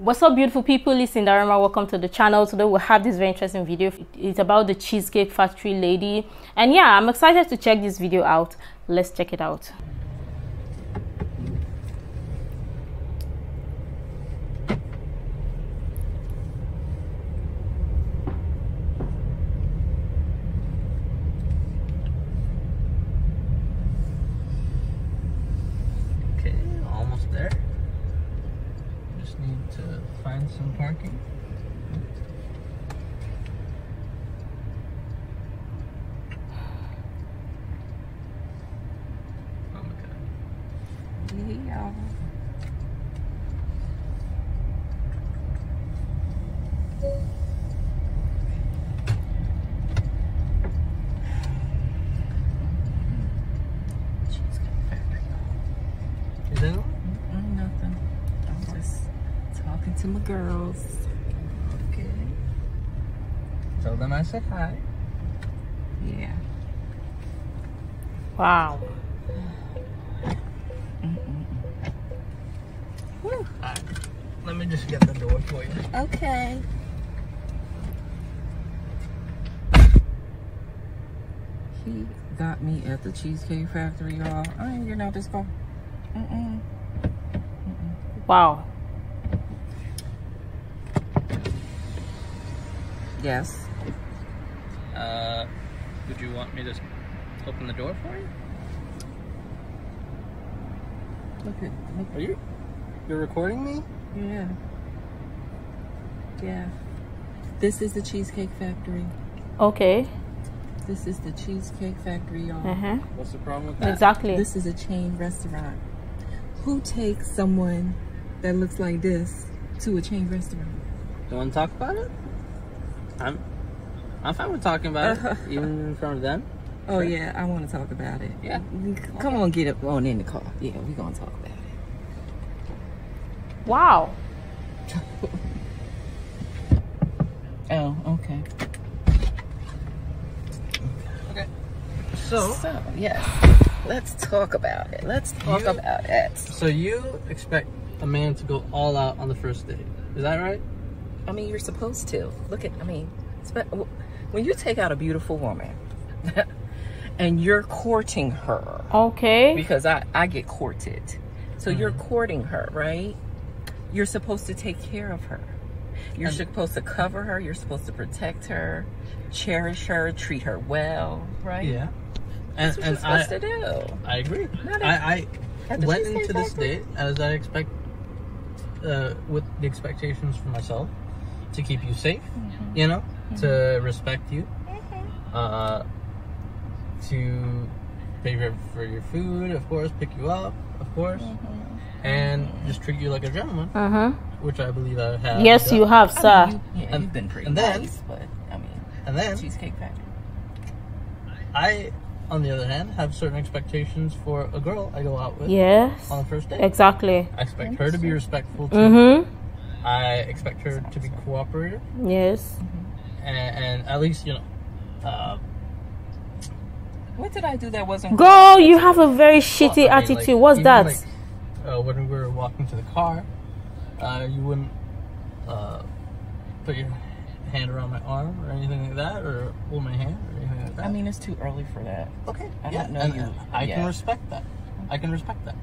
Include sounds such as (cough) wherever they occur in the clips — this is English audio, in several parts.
What's up beautiful people, it's Sindaroma. Welcome to the channel. Today we'll have this very interesting video. It's about the Cheesecake Factory lady. And yeah, I'm excited to check this video out. Let's check it out. Okay, almost there. Just need to find some parking. Oh my god. Yeah. Is that all? Mm, nothing. I'm just talking to my girls. Okay. Tell them I said hi. Yeah. Wow. Alright. Let me just get the door for you. Okay. He got me at the Cheesecake Factory, y'all. I ain't getting out this car. Mm-mm. Wow. Yes. Uh, would you want me to open the door for you? Look at, look. Are you? You're recording me? Yeah. Yeah. This is the Cheesecake Factory. Okay. This is the Cheesecake Factory, y'all. Uh-huh. What's the problem with that? Exactly. This is a chain restaurant. Who takes someone that looks like this to a chain restaurant? You want to talk about it? I'm, I'm fine with talking about it, uh-huh. even in front of them. Oh yeah, I want to talk about it. Yeah. Come on, get up on in the car. Yeah, we're gonna talk about it. Wow. (laughs) Oh, okay. Okay. So, So yes, let's talk about it. Let's talk You- about it. so you expect a man to go all out on the first date? Is that right? I mean, you're supposed to look at. I mean, when you take out a beautiful woman (laughs) and you're courting her. Okay. because I, I get courted. So you're courting her, right? You're supposed to take care of her. You're And- supposed to cover her. You're supposed to protect her, cherish her, treat her well, right? Yeah. And, That's what and you're supposed I, to do. I agree. Not I, I went into this date as I expect, uh, with the expectations for myself to keep you safe, Mm-hmm. you know, to respect you, uh, to pay for, for your food, of course, pick you up, of course, Mm-hmm. and just treat you like a gentleman, Uh-huh. which I believe I have. Yes, done. you have, I sir. mean, you, yeah, And- you've been pretty and then- nice, but I mean, And then Cheesecake Factory. I, on the other hand, have certain expectations for a girl I go out with Yes. on the first date. Exactly. I expect her to be respectful too. Mm-hmm. I expect her to be cooperative, Yes. and, and at least you know. Uh, What did I do that wasn't Girl, you have a very shitty well, I mean, attitude. like, What's that? Like, uh, when we were walking to the car, uh, you wouldn't uh, put your hand around my arm or anything like that, or hold my hand or anything like that. I mean, it's too early for that. okay, I yeah, don't know and you I can respect that. I can respect that.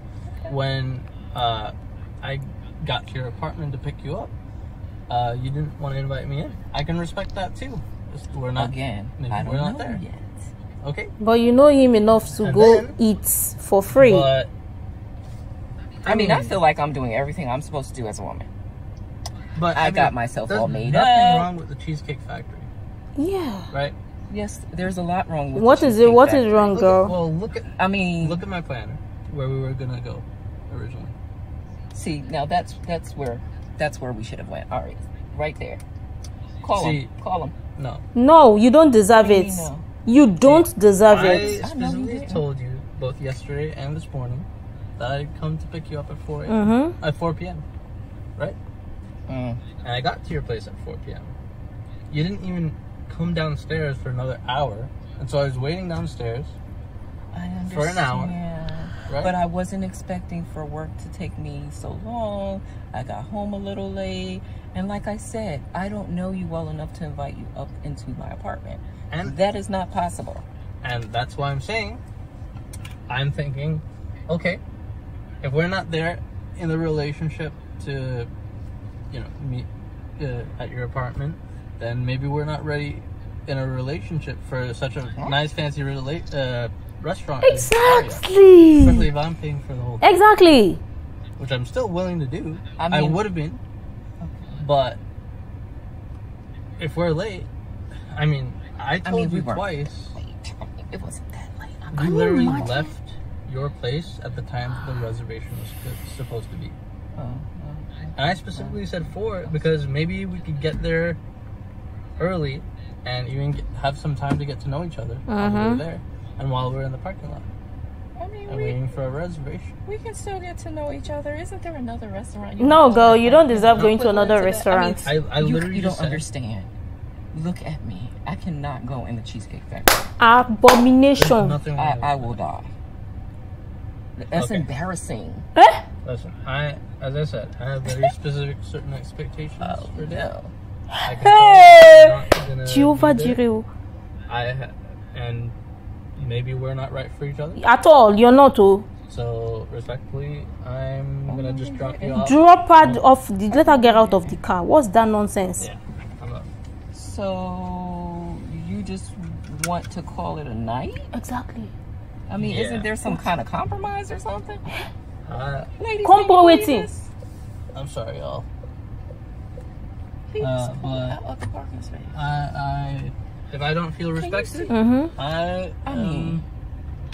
When uh, I got to your apartment to pick you up, uh, you didn't want to invite me in. I can respect that too. Just- We're not Again, maybe I don't we're know not there. yet. Okay, But you know him enough to And go then- eat for free. but I mean, I feel like I'm doing everything I'm supposed to do as a woman. But I mean, got myself all made nothing up. wrong with the Cheesecake Factory, yeah. right? Yes, there's a lot wrong with What the is it? Cheesecake What is Factory. wrong, Look girl? At, well, look at I mean, look at my planner where we were gonna go originally. See now that's that's where that's where we should have went. All right, right there. Call See- him. Call him. No, No, you don't deserve What do you it. no? You don't deserve I it. I know specifically told you both yesterday and this morning that I'd come to pick you up at 4 a.m. Mm-hmm. at 4 p.m. Right? Mm. And I got to your place at 4 p.m. You didn't even come downstairs for another hour, and so I was waiting downstairs I understand. For an hour. Right? But I wasn't expecting for work to take me so long. I got home a little late. And like I said, I don't know you well enough to invite you up into my apartment. And- that is not possible. And that's why I'm saying, I'm thinking, okay, if we're not there in the relationship to, you know, meet uh, at your apartment, then maybe we're not ready in a relationship for such a nice, fancy rela- uh, restaurant. in Aria. Especially Exactly. if I'm paying for the whole, Exactly. which I'm still willing to do. I I, would have been, but if we're late, I mean, I told mean, we you weren't twice. Late. It wasn't that late. I'm You you literally imagine? left your place at the time the reservation was supposed to be. Oh, And I specifically said four because maybe we could get there early and even get, have some time to get to know each other while we were Mhm. there and while we're in the parking lot I mean, and we, waiting for a reservation. we can still get to know each other. Isn't there another restaurant? you No, girl, you don't deserve going to another into that? I mean, restaurant. I, I you, literally you don't said, understand. Look at me. I cannot go in the Cheesecake Factory. Abomination. nothing I, I will die. That's Okay. embarrassing. Eh? Listen, I, as I said, I have very (laughs) specific certain expectations Oh, for dinner. no. I can Hey! tell I'm Jehovah. Jireh. I and maybe we're not right for each other. At all, you're not. Oh, So respectfully, I'm gonna just drop you off. drop her off. The, let her get out of the car. What's that nonsense? Yeah, I'm not. So you just want to call it a night? Exactly. I mean, Yeah. isn't there some kind of compromise or something? I, (gasps) Ladies, Come can you for believe waiting. I'm sorry, y'all. He Uh, just but- out of the parking space. I, I, if I don't feel respected. Mm-hmm. I I am mean-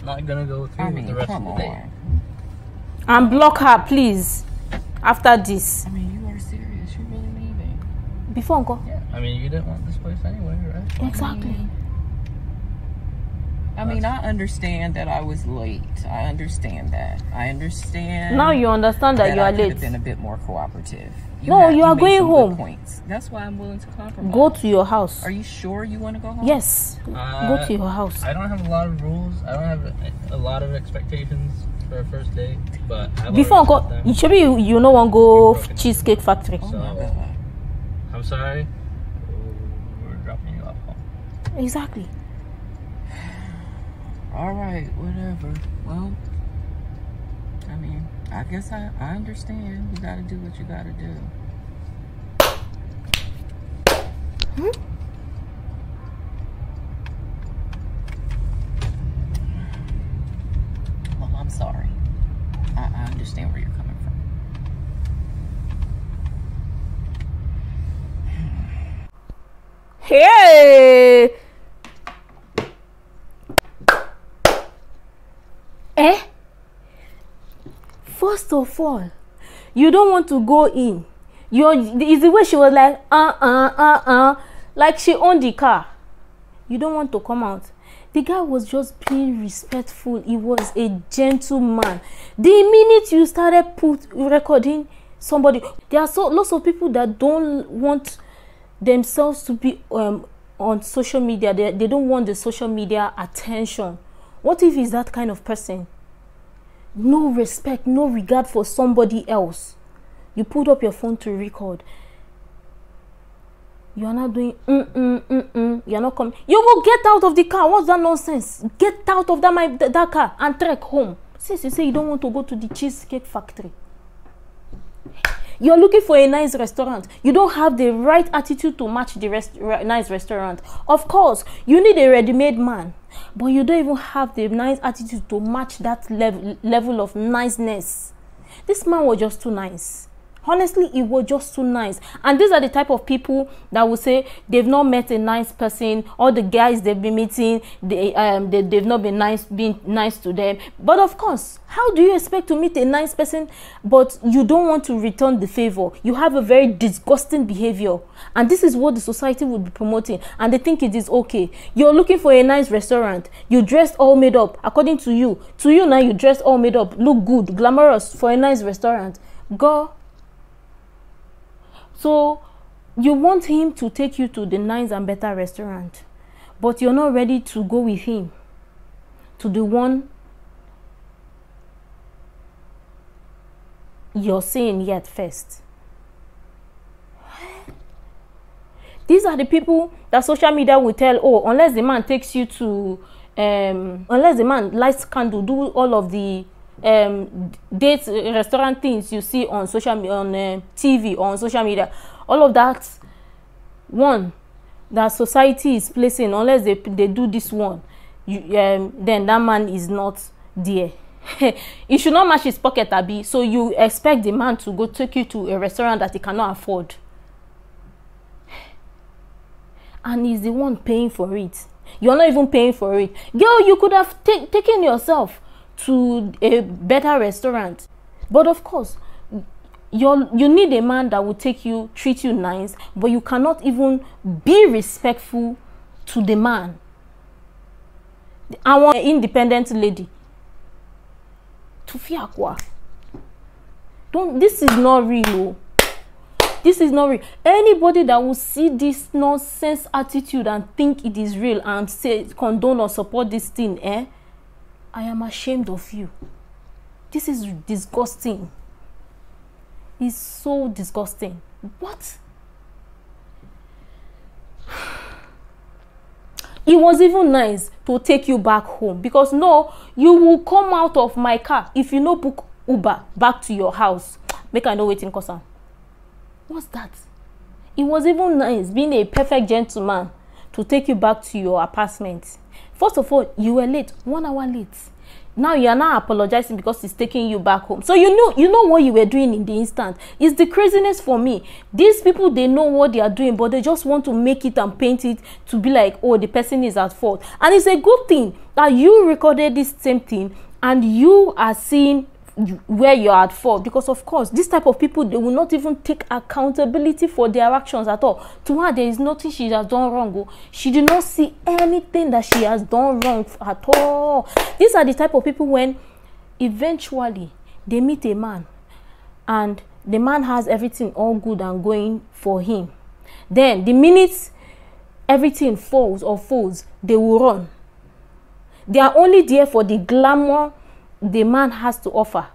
not gonna go through I with mean, the rest come of the day. on. And block her, please. After this, I mean, you are serious. You're really leaving. before uncle. Yeah, I mean, you didn't want this place anyway, right? Exactly. I mean, I understand that I was late. I understand that. I understand. Now you understand that, that you I are could late. have been a bit more cooperative. No, had- you are made going home. Points. That's why I'm willing to compromise. Go to your house. Are you sure you want to go home? Yes. Uh, Go to your house. I don't have a lot of rules. I don't have a, a lot of expectations for a first date, but I've Before already uncle, set you them. should be you, you know one go Broken. cheesecake factory. Oh So- my god. I'm sorry. We're dropping you off home. Exactly. (sighs) All right, whatever. Well, I mean, I guess I, I understand. You got to do what you got to do. Well, I'm First of all, you don't want to go in. You're is the way she was like, uh uh uh uh, like she owned the car. You don't want to come out. The guy was just being respectful. He was a gentleman. The minute you started put recording somebody, there are so lots of people that don't want themselves to be um, on social media. They, they don't want the social media attention. What if he's that kind of person? No respect, no regard for somebody else. You put up your phone to record. You are not doing mm mm mm mm. You are not coming. You will get out of the car. What's that nonsense? Get out of that my that, that car and trek home. Since you say you don't want to go to the cheesecake factory. You're looking for a nice restaurant. You don't have the right attitude to match the rest, re- nice restaurant. Of course, you need a ready-made man, but you don't even have the nice attitude to match that level level of niceness. This man was just too nice. Honestly, it was just too nice. And these are the type of people that will say they've not met a nice person. All the guys they've been meeting, they um they, they've not been nice, being nice to them. But of course, how do you expect to meet a nice person, but you don't want to return the favor? You have a very disgusting behavior, and this is what the society would be promoting, and they think it is okay. You're looking for a nice restaurant. You dressed all made up, according to you. To you now, you dressed all made up, look good, glamorous for a nice restaurant. Go so you want him to take you to the nice and better restaurant, but you're not ready to go with him to the one you're saying yet first. These are the people that social media will tell, oh, unless the man takes you to, um, unless the man lights candle, do all of the um, date restaurant things you see on social on uh, TV or on social media, all of that one that society is placing, unless they they do this one, you, um, then that man is not there. (laughs) he should not match his pocket abi. So you expect the man to go take you to a restaurant that he cannot afford. And he's the one paying for it. You're not even paying for it. Girl you could have taken yourself to a better restaurant. But of course you you need a man that will take you treat you nice but you cannot even be respectful to the man. I want an independent lady to fiakwa don't this is not real oh. This is not real. Anybody that will see this nonsense attitude and think it is real and say condone or support this thing eh i am ashamed of you. This is disgusting. It's so disgusting. What? It was even nice to take you back home because no you will come out of my car if you no book uber back to your house. Make i know wetin cause am. What's that? It was even nice being a perfect gentleman to take you back to your apartment first of all you were late. One hour late. Now you are now apologizing because he's taking you back home. So you know you know what you were doing in the instant. It's the craziness for me. These people they know what they are doing but they just want to make it and paint it to be like oh the person is at fault. And it's a good thing that you recorded this same thing and you are seeing where you're at fault. Because of course this type of people they will not even take accountability for their actions at all. To her there is nothing she has done wrong oh. she did not see anything that she has done wrong at all. These are the type of people when eventually they meet a man and the man has everything all good and going for him. Then the minute everything falls or falls they will run. They are only there for the glamour the man has to offer.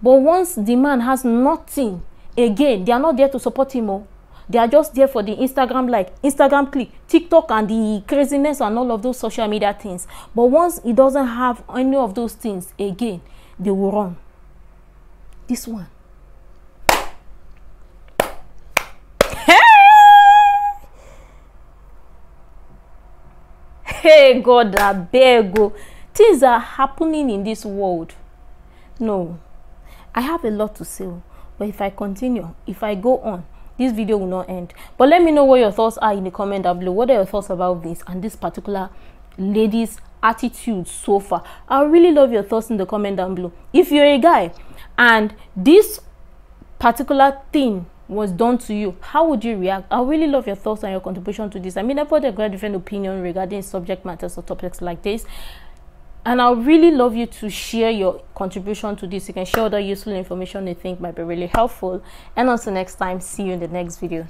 But once the man has nothing, again, they are not there to support him. Oh. They are just there for the Instagram like, Instagram click, TikTok and the craziness and all of those social media things. But once he doesn't have any of those things, again, they will run. This one. Hey God, I beg you. Oh things are happening in this world. No. I have a lot to say but if i continue if i go on this video will not end. But let me know what your thoughts are in the comment down below. What are your thoughts about this and this particular lady's attitude so far? I really love your thoughts in the comment down below. If you're a guy and this particular thing was done to you how would you react? I really love your thoughts and your contribution to this. I mean i've got a great different opinion regarding subject matters or topics like this and i would really love you to share your contribution to this. You can share other useful information you think might be really helpful. And until next time see you in the next video